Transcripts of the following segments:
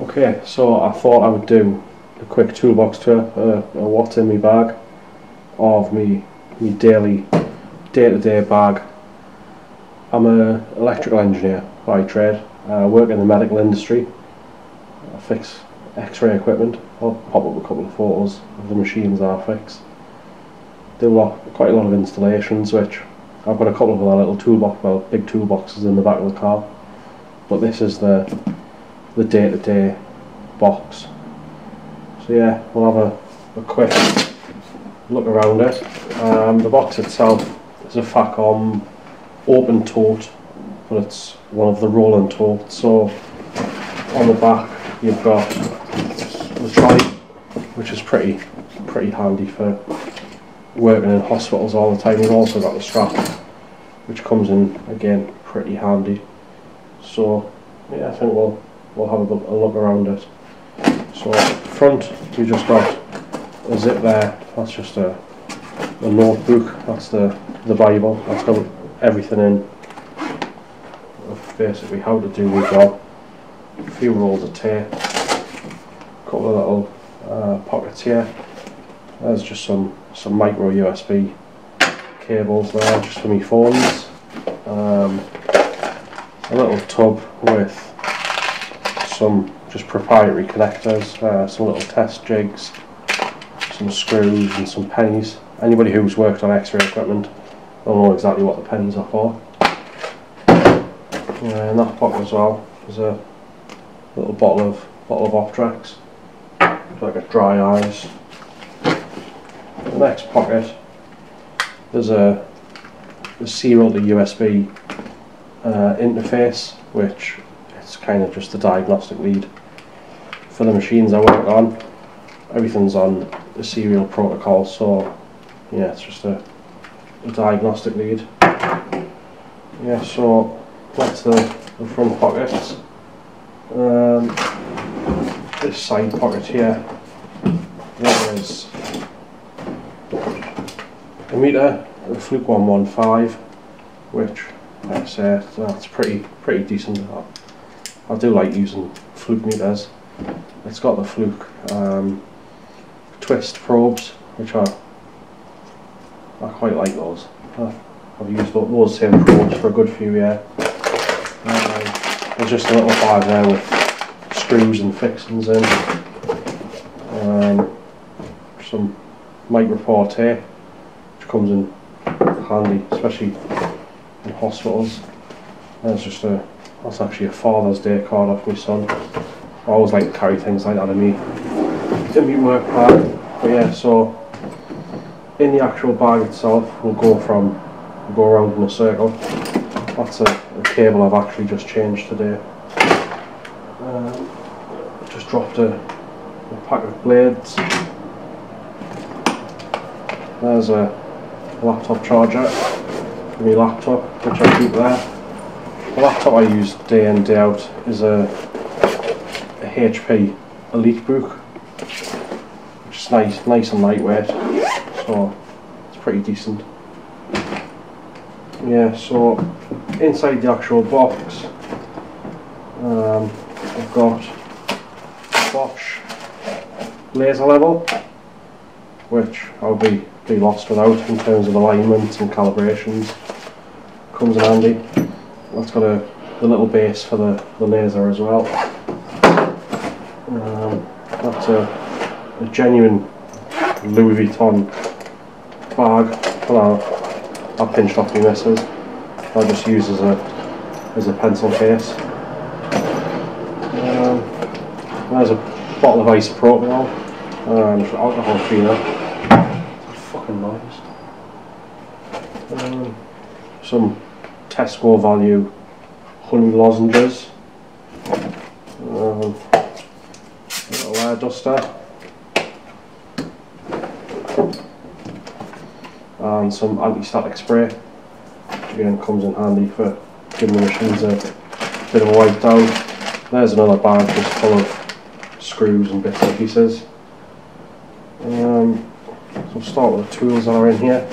Okay, so I thought I would do a quick toolbox tour uh, what's in my bag of me, me daily, day-to-day bag. I'm an electrical engineer by trade. I work in the medical industry. I fix x-ray equipment. I'll pop up a couple of photos of the machines I fix. Do a lot, quite a lot of installations which I've got a couple of other little toolbox, well big toolboxes in the back of the car. But this is the the day-to-day box. So yeah, we'll have a, a quick look around it. Um, the box itself is a Facom open tote, but it's one of the rolling totes. So on the back you've got the trolley, which is pretty pretty handy for working in hospitals all the time. we've also got the strap, which comes in again pretty handy. So yeah, I think we'll we'll have a look, a look around it. So front we just got a zip there, that's just a, a notebook, that's the, the Bible, that's got everything in basically how to do the job. A few rolls of tape, a couple of little uh, pockets here. There's just some, some micro USB cables there just for me phones. Um, a little tub with some just proprietary connectors, uh, some little test jigs, some screws and some pennies. Anybody who's worked on x-ray equipment will know exactly what the pennies are for. Uh, in that pocket as well there's a little bottle of bottle of Optrex, like a dry ice. The next pocket there's a, a serial to USB uh, interface which it's kind of just a diagnostic lead for the machines I work on. Everything's on the serial protocol, so yeah, it's just a, a diagnostic lead. Yeah, so that's the, the front pockets. Um, this side pocket here, meter, Fluke 115, which, I say, that's pretty pretty decent. I do like using fluke meters. It's got the fluke um, twist probes, which are I quite like those. I've used those same probes for a good few years. Uh, there's just a little bag there with screws and fixings in. Um, some micro which comes in handy, especially in hospitals. There's just a that's actually a Father's Day card off my son. I always like to carry things like that in me, in me work bag. But yeah, so in the actual bag itself, we'll go from, we'll go around in a circle. That's a, a cable I've actually just changed today. Um, just dropped a, a pack of blades. There's a laptop charger for my laptop, which I keep there. The laptop I use day in and day out is a, a HP EliteBook, which is nice, nice and lightweight, so it's pretty decent. Yeah, so inside the actual box, um, I've got Bosch laser level, which I'll be, be lost without in terms of alignment and calibrations. Comes in handy. That's got a the little base for the, the laser as well. Um, that's a, a, genuine Louis Vuitton bag. Well, I, I pinched off my missus. I just use as a as a pencil case. Um, there's a bottle of isopropyl and alcohol cleaner. That fucking noise. Um, some Tesco value honey lozenges, um, little air duster, and some anti-static spray. Again, comes in handy for giving the machines a bit of a wipe down. There's another bag just full of screws and bits and pieces. Um, so we'll start with the tools that are in here.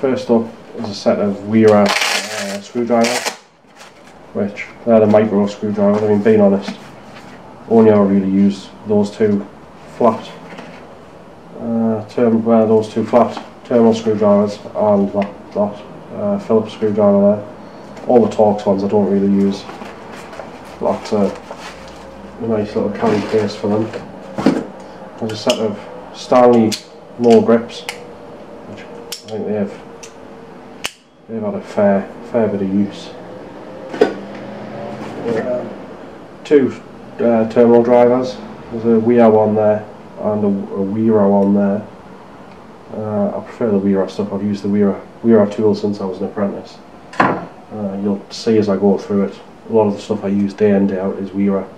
First up is a set of Wera uh, screwdrivers, which they're the micro screwdrivers. I mean, being honest, only ever really use those two flat uh, term, well, those two flat terminal screwdrivers and that, that uh, Phillips screwdriver there. All the Torx ones I don't really use. That's a, a nice little carry case for them. There's a set of Stanley low grips, which I think they've they've had a fair fair bit of use. Uh, two uh, terminal drivers. There's a Wera one there and a, a one there. Uh, I prefer the Wera stuff. I've used the Wera Wera tool since I was an apprentice. Uh, you'll see as I go through it. A lot of the stuff I use day in day out is Wera.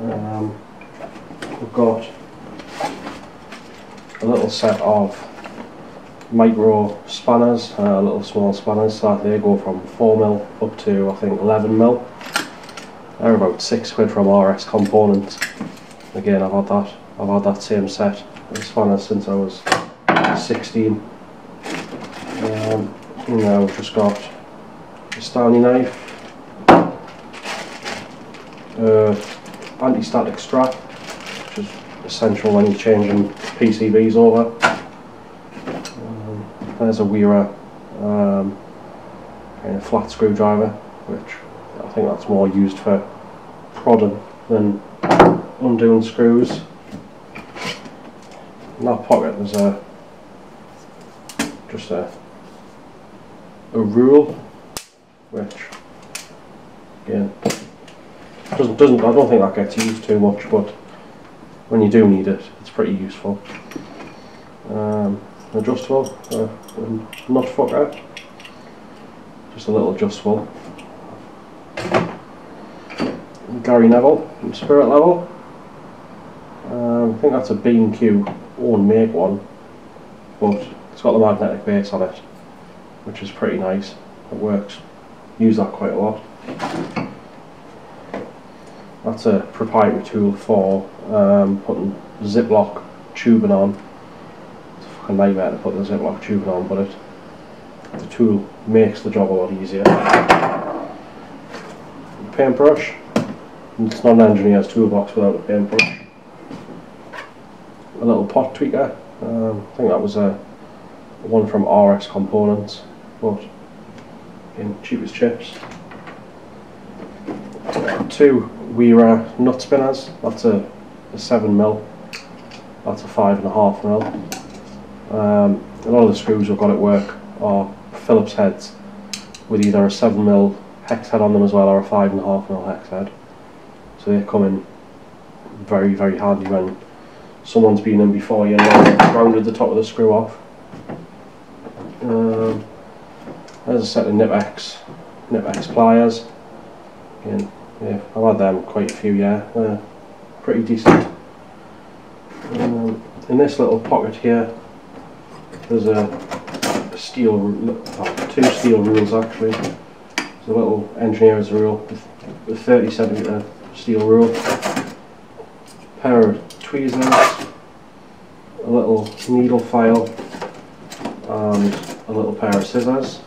Um, we've got a little set of micro spanners, uh, little small spanners, so they go from 4mm up to I think 11mm. They're about 6 quid from RS Components. Again I've had that, I've had that same set of spanners since I was 16. Um, know, I've just got a Stanley knife, uh, anti-static strap, essential when you're changing PCBs over. Um, there's a Wera um, kind of flat screwdriver, which I think that's more used for prodding than undoing screws. In that pocket there's a just a a rule, which again doesn't doesn't I don't think that gets used too much, but when you do need it, it's pretty useful. Um, adjustable, uh, nut fucker, just a little adjustable. Gary Neville, spirit level. Um, I think that's a B&Q own make one, but it's got the magnetic base on it, which is pretty nice. It works. Use that quite a lot. That's a proprietary tool for um, putting Ziploc tubing on. It's a fucking nightmare to put the Ziploc tubing on, but it the tool makes the job a lot easier. Paintbrush. It's not an engineer's toolbox without a paintbrush. A little pot tweaker. Um, I think that was a one from RS Components, but in cheapest chips. Two Wera nut spinners. That's a, a seven mil. That's a five and a half mil. Um, a lot of the screws we've got at work are Phillips heads with either a seven mil hex head on them as well or a five and a half mil hex head. So they come in very very handy when someone's been in before you and rounded the top of the screw off. Um, there's a set of Knipex, Knipex pliers. Again, yeah, I've had them quite a few, yeah. They're pretty decent. Um, in this little pocket here, there's a, steel, two steel rules actually. There's a little engineer's rule, a 30 centimetre steel rule, a pair of tweezers, a little needle file, and a little pair of scissors.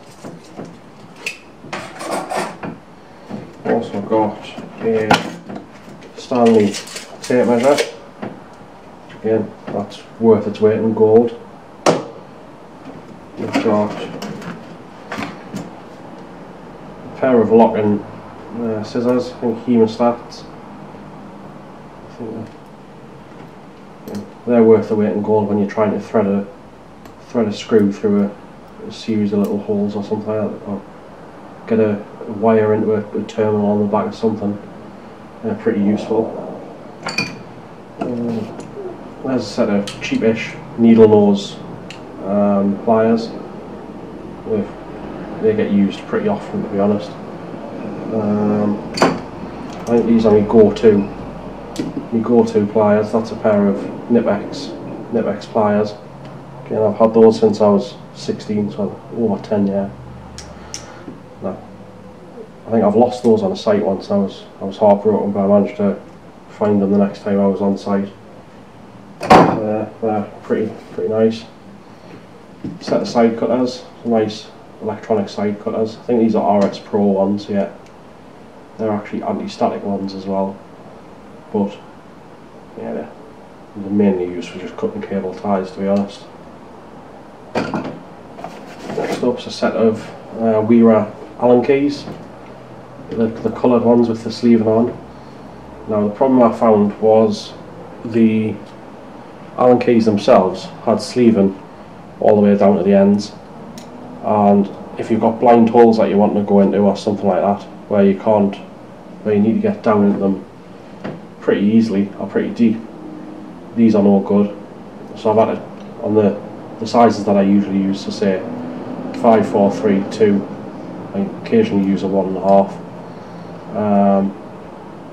Also got a Stanley tape measure. Again, that's worth its weight in gold. We've got a pair of locking uh, scissors, I think hemostats. I think they're, they're worth the weight in gold when you're trying to thread a thread a screw through a, a series of little holes or something like that, or get a wire into a, a, terminal on the back of something. They're pretty useful. Um, there's a set of cheapish needle nose um, pliers. With, they get used pretty often, to be honest. Um, I think these are my go-to, my go-to pliers. That's a pair of Nipex Knipex pliers. Again, I've had those since I was 16, so over 10 years. I think I've lost those on a site once. I was I was heartbroken, but I managed to find them the next time I was on site. Uh, they're pretty pretty nice. Set of side cutters, nice electronic side cutters. I think these are RS Pro ones, yeah. They're actually anti-static ones as well. But, yeah, they're, they're mainly used for just cutting cable ties, to be honest. Next up's a set of uh, Wera Allen keys. The, the coloured ones with the sleeving on. Now the problem I found was the Allen keys themselves had sleeving all the way down to the ends. And if you've got blind holes that you want to go into or something like that where you can't where you need to get down into them pretty easily or pretty deep these are no good. So I've had on the the sizes that I usually use to say 5, 4, 3, 2 I occasionally use a 1.5 um,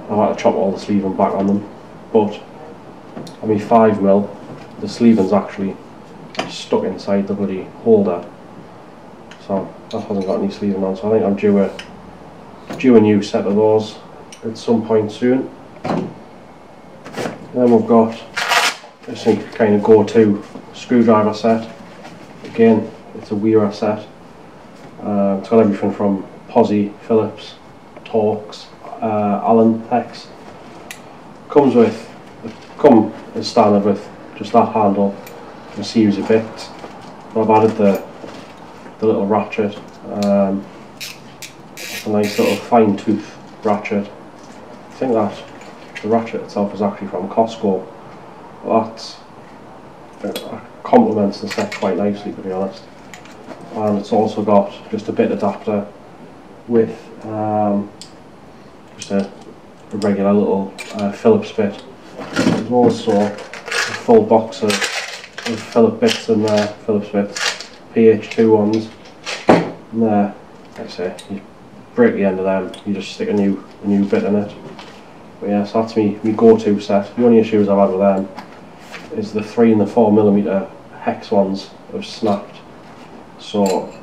had to chop all the sleeving back on them. But I mean 5 mil the sleeving's actually stuck inside the bloody holder. So that hasn't got any sleeving on so I think I'm due a due a new set of those at some point soon. Then we've got this kind of go-to screwdriver set. Again it's a Wera set. Uh, it's got everything from Posi, Phillips, Torx, uh, Allen Hex comes with come standard with just that handle and a series of bits. I've added the the little ratchet, um, a nice little fine tooth ratchet. I think that the ratchet itself is actually from Costco. That complements the set quite nicely to be honest. And it's also got just a bit adapter with um, just a, a, regular little uh, Phillips bit. There's also a full box of with Philip bits and there, Phillips bits, PH2 ones. And there, like I say, you break the end of them, you just stick a new a new bit in it. But yeah, so that's me, me go-to set. The only issues I've had with them is the 3 and the 4 millimeter hex ones have snapped. So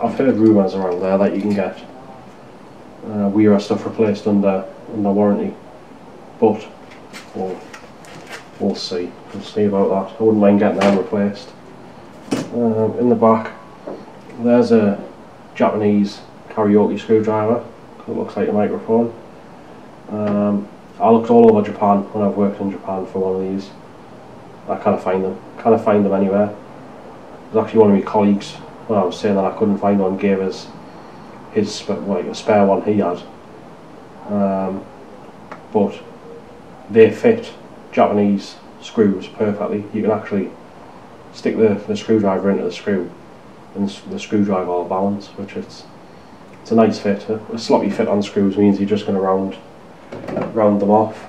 I've heard rumours around there that you can get uh, Wera stuff replaced under under warranty, but well, we'll see. We'll see about that. I wouldn't mind getting them replaced. Um, in the back, there's a Japanese karaoke screwdriver. It looks like a microphone. Um, I looked all over Japan when I've worked in Japan for one of these. I can't find them. Can't find them anywhere. There's actually one of my colleagues when I was saying that I couldn't find one gave us his a spare one he had. Um, but they fit Japanese screws perfectly. You can actually stick the, the screwdriver into the screw and the screwdriver will balance, which it's it's a nice fit. A sloppy fit on screws means you're just going to round round them off.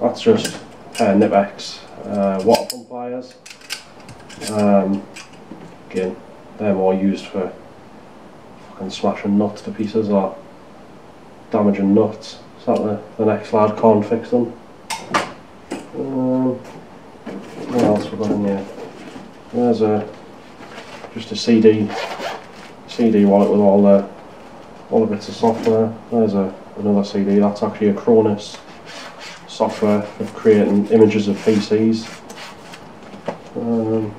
That's just uh, Knipex uh, water pump. Um, again, they're more used for fucking smashing nuts to pieces or damaging nuts. Is that the, the next lad can't fix them? Um, what else we got in here? There's a just a CD CD wallet with all the all the bits of software. There's a another CD. That's actually Acronis software for creating images of PCs. Um,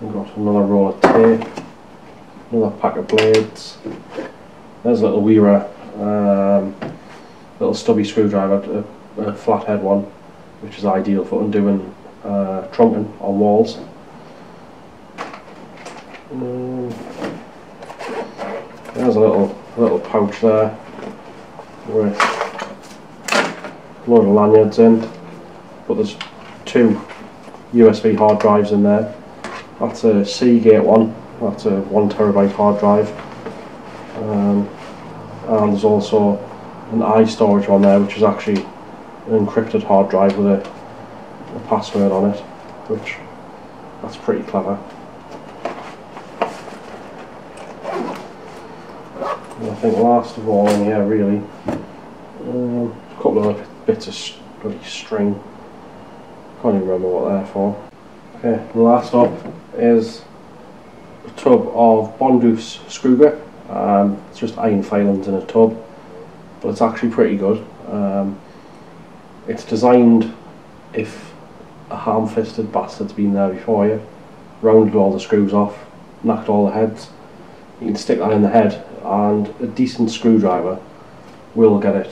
we've got another roll of tape, another pack of blades. There's a little Wera um, little stubby screwdriver, a, a flathead one, which is ideal for undoing uh, trunking on walls. Um, there's a little little pouch there with a load of lanyards in, but there's two USB hard drives in there. That's a Seagate one, that's a one terabyte hard drive. Um, and there's also an iStorage one there which is actually an encrypted hard drive with a, a password on it which that's pretty clever. And I think last of all in here really um, a couple of bits of bloody string. Can't even remember what they're for. Okay the last up is tub of Bondus screw grip um, it's just iron filings in a tub, but it's actually pretty good. Um, it's designed if a ham-fisted bastard's been there before you, rounded all the screws off, knocked all the heads. You can stick that in the head and a decent screwdriver will get it,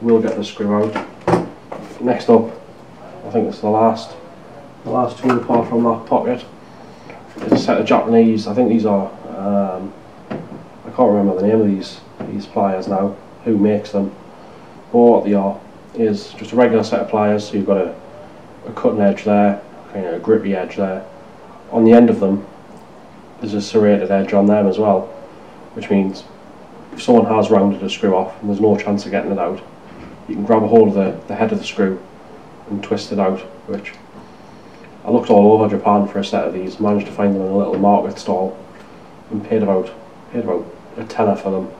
will get the screw out. Next up, I think it's the last, the last tool apart from that pocket. It's a set of Japanese, I think these are, um, I can't remember the name of these, these pliers now, who makes them. But what they are is just a regular set of pliers, so you've got a, a cutting edge there, kind of a grippy edge there. On the end of them, there's a serrated edge on them as well, which means if someone has rounded a screw off and there's no chance of getting it out, you can grab a hold of the, the head of the screw and twist it out, which I looked all over Japan for a set of these, managed to find them in a little market stall and paid about paid about a tenner for them.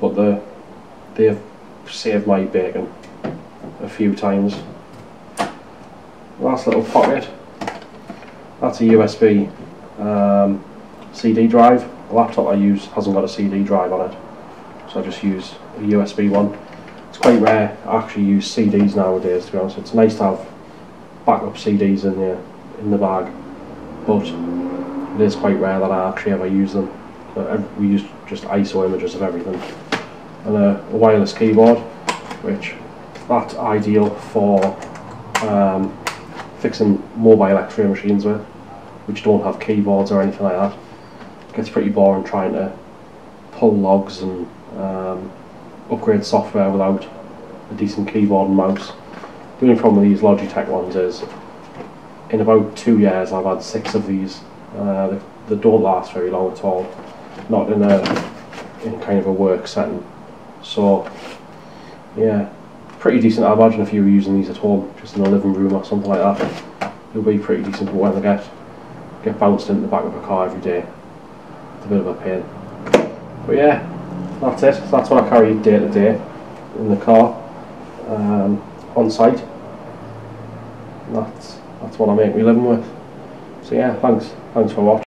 But the they've saved my bacon a few times. Last little pocket. That's a USB um, CD drive. The laptop I use hasn't got a CD drive on it, so I just use a USB one. It's quite rare I actually use CDs nowadays. To be honest, it's nice to have backup CDs in the in the bag, but it is quite rare that I actually ever use them. we use just ISO images of everything, and a, a wireless keyboard, which that's ideal for um, fixing mobile X-ray machines with, which don't have keyboards or anything like that. It gets pretty boring trying to pull logs and um, upgrade software without a decent keyboard and mouse. The problem with these Logitech ones is in about two years I've had six of these. Uh, they, they, don't last very long at all, not in a in kind of a work setting. So yeah, pretty decent. I imagine if you were using these at home, just in a living room or something like that, it'll be pretty decent. But when they get get bounced into the back of a car every day, it's a bit of a pain. But yeah, that's it. That's what I carry day to day in the car um, on site. That's that's what I make me living with. So yeah, thanks. Thanks for watching.